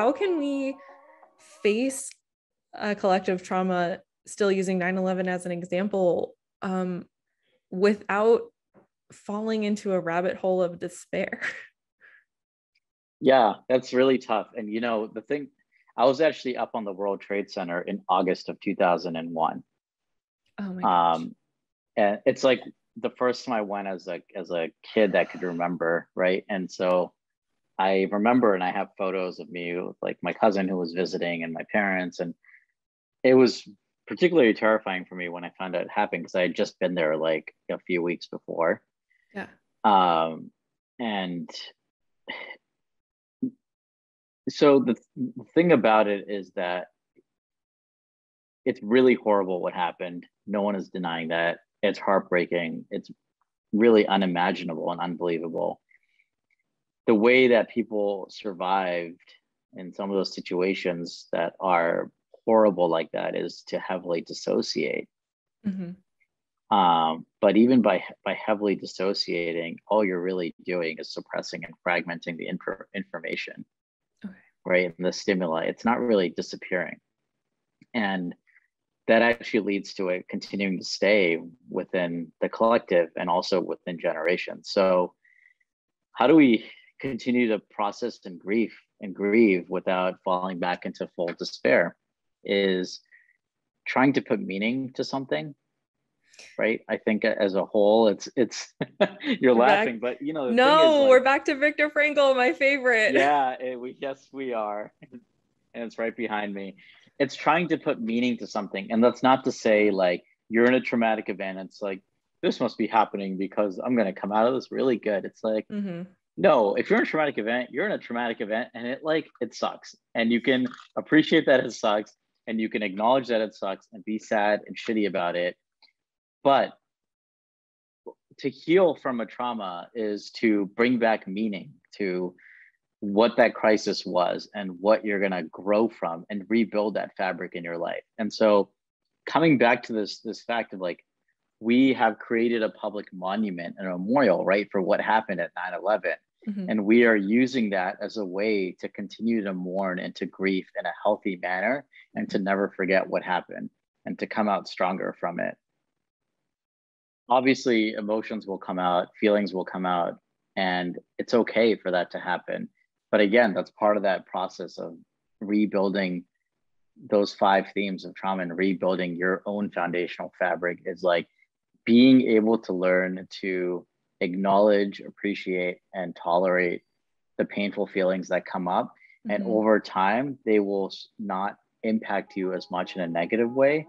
how can we face a collective trauma still using 9-11 as an example um, without falling into a rabbit hole of despair? Yeah that's really tough. And you know the thing i was actually up on the world trade center in august of 2001 oh my gosh. um and it's like the first time i went as a as a kid that could remember right? And so i remember and i have photos of me with like my cousin who was visiting and my parents and it was particularly terrifying for me when I found out it happened because I had just been there like a few weeks before. Yeah. Um, and so the, the thing about it is that it's really horrible what happened. No one is denying that. It's heartbreaking. It's really unimaginable and unbelievable. The way that people survived in some of those situations that are horrible like that is to heavily dissociate. Mm-hmm. Um, but even by by heavily dissociating, all you're really doing is suppressing and fragmenting the inf- information, okay. right? And the stimuli. It's not really disappearing, and that actually leads to it continuing to stay within the collective and also within generations. So, how do we continue to process and grief and grieve without falling back into full despair? is trying to put meaning to something right i think as a whole it's it's you're we're laughing back. but you know no like, we're back to viktor frankl my favorite yeah it, we, yes we are and it's right behind me it's trying to put meaning to something and that's not to say like you're in a traumatic event it's like this must be happening because i'm going to come out of this really good it's like mm-hmm. No if you're in a traumatic event you're in a traumatic event and it like it sucks and you can appreciate that it sucks and you can acknowledge that it sucks and be sad and shitty about it. But to heal from a trauma is to bring back meaning to what that crisis was and what you're going to grow from and rebuild that fabric in your life. And so coming back to this this fact of like we have created a public monument and a memorial right for what happened at 9/11 Mm-hmm. And we are using that as a way to continue to mourn and to grieve in a healthy manner and to never forget what happened and to come out stronger from it. Obviously, emotions will come out, feelings will come out, and it's okay for that to happen. But again, that's part of that process of rebuilding those five themes of trauma and rebuilding your own foundational fabric is like being able to learn to acknowledge, appreciate, and tolerate the painful feelings that come up. Mm-hmm. And over time, they will not impact you as much in a negative way.